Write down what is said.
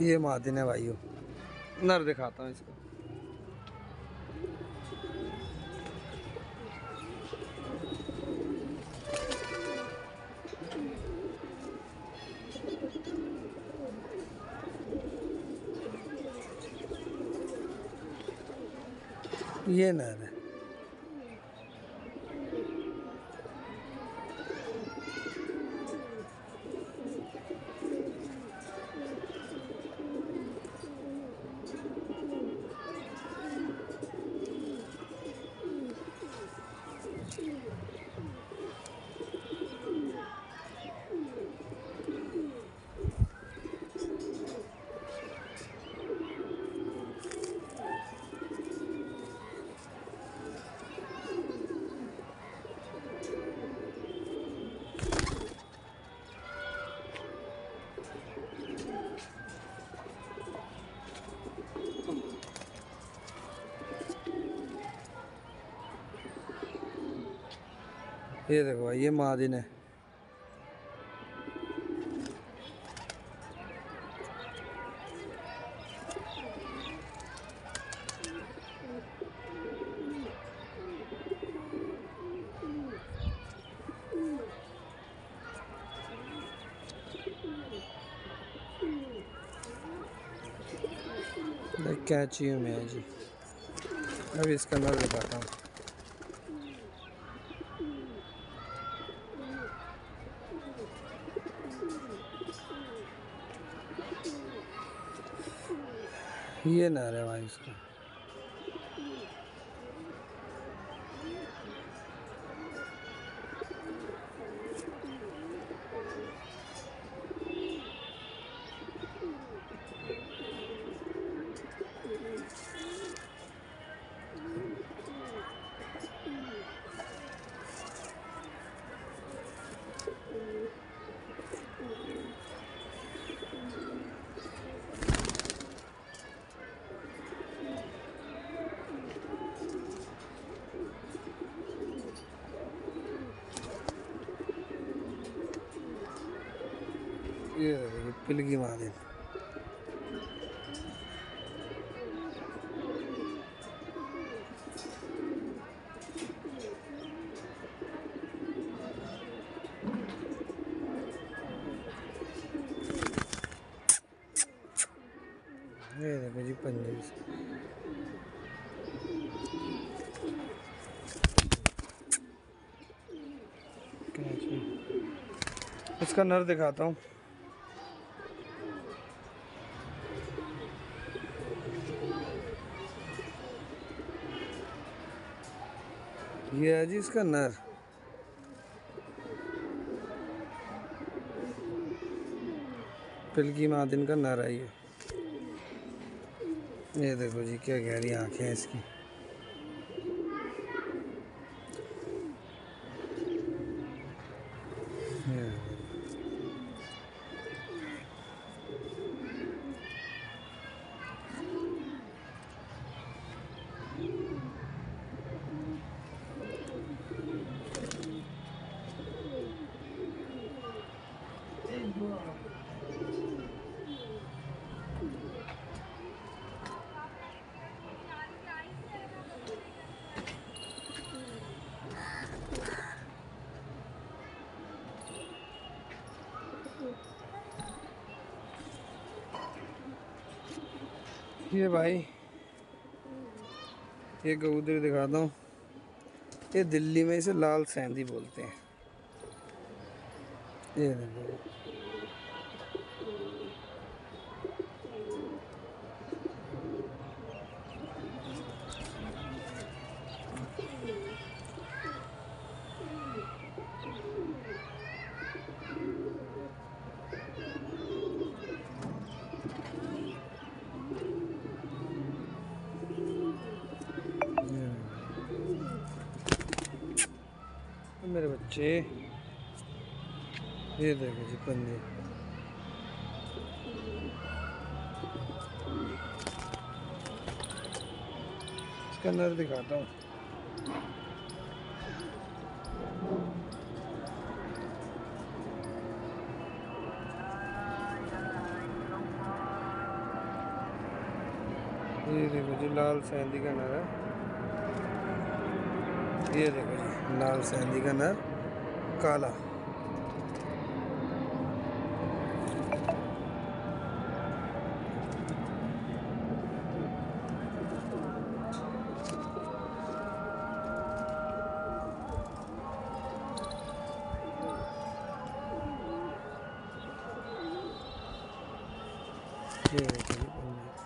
یہ معدن ہے بھائیو۔ نر دکھاتا ہوں اس کو۔ یہ نر ہے۔ یہ دیکھو یہ معدن ہے کینچی میں ہے جی؟ ابھی اس کا نر دکھاتا ہوں۔ یہ نعرہ ہے بھائی اس کا۔ یہ پلگی معدن یہ دیکھو جی اس کا نر دکھاتا ہوں۔ یہ ہے جی اس کا نر۔ پلکی معدن کا نر ہے یہ۔ یہ دیکھو جی کیا گہری آنکھیں ہیں اس کی یہ یہ بھائی، یہ کبوتر دکھاتا ہوں۔ یہ دلی میں اسے لال سیندی بولتے ہیں۔ یہ دیکھو یہ میرے بچے۔ یہ دیکھو جی پنجے اس کا نر دکھاتا ہوں۔ یہ دیکھو جی لال سہندی کا نر ہے۔ یہ دیکھو جی لال سہندی کا نر کالا۔ یہ دیکھو جی